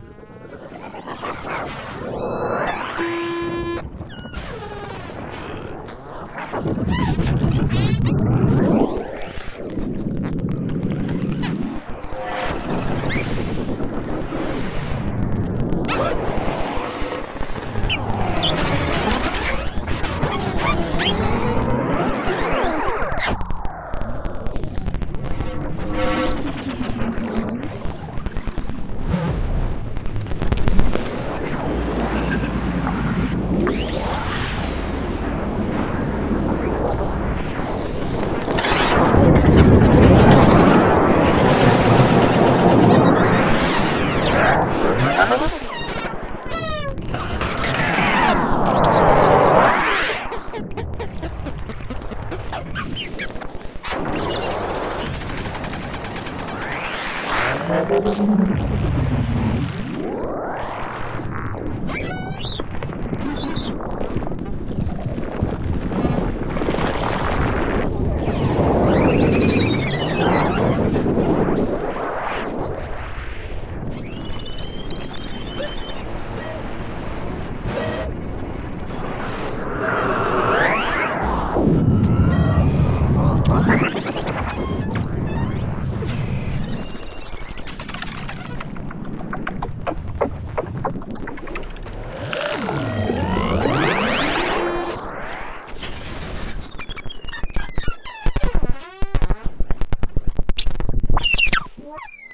the Ha ha ha ha! What?